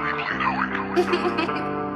Let me play the.